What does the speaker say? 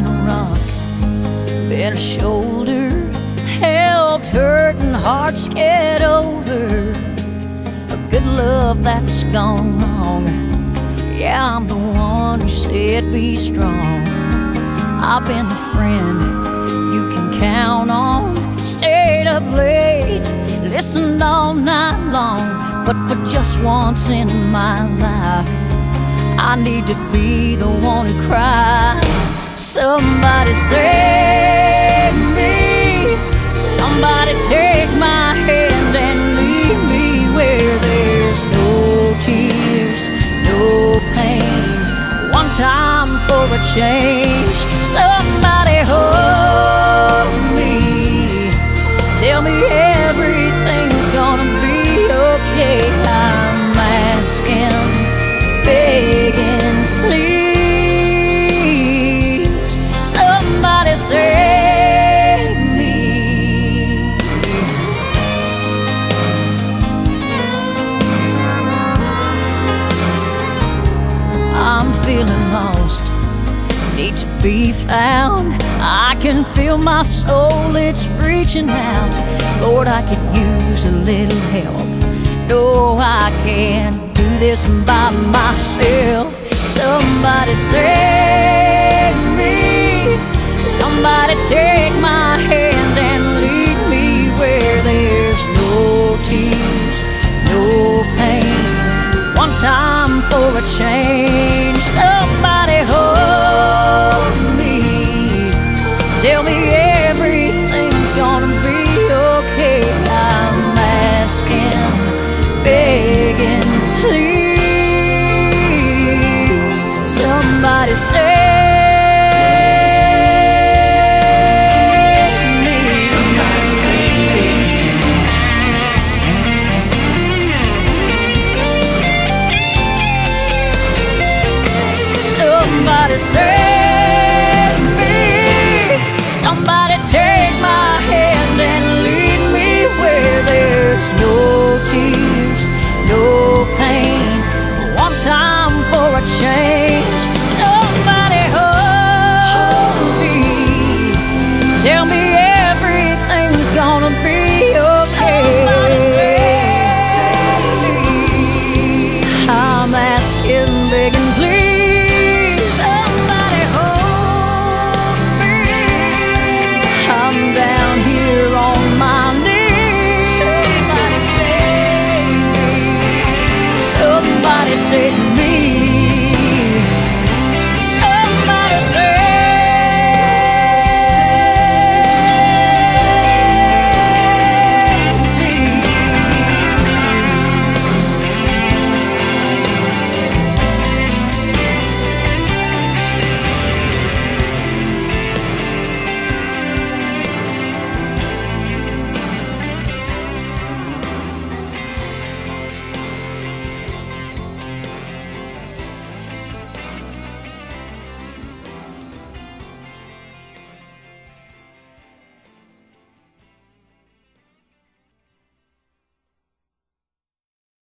been a rock, been a shoulder, helped hurting hearts get over a good love that's gone wrong. Yeah, I'm the one who said be strong. I've been the friend you can count on. Stayed up late, listened all night long, but for just once in my life. I need to be the one who cries. Somebody save me. Somebody take my hand and lead me where there's no tears, no pain. One time for a change. Save me. I'm feeling lost, need to be found. I can feel my soul, it's reaching out. Lord, I could use a little help. No, I can't do this by myself. Somebody save somebody take my hand and lead me where there's no tears, no pain. One time for a change, somebody hold me. Tell me.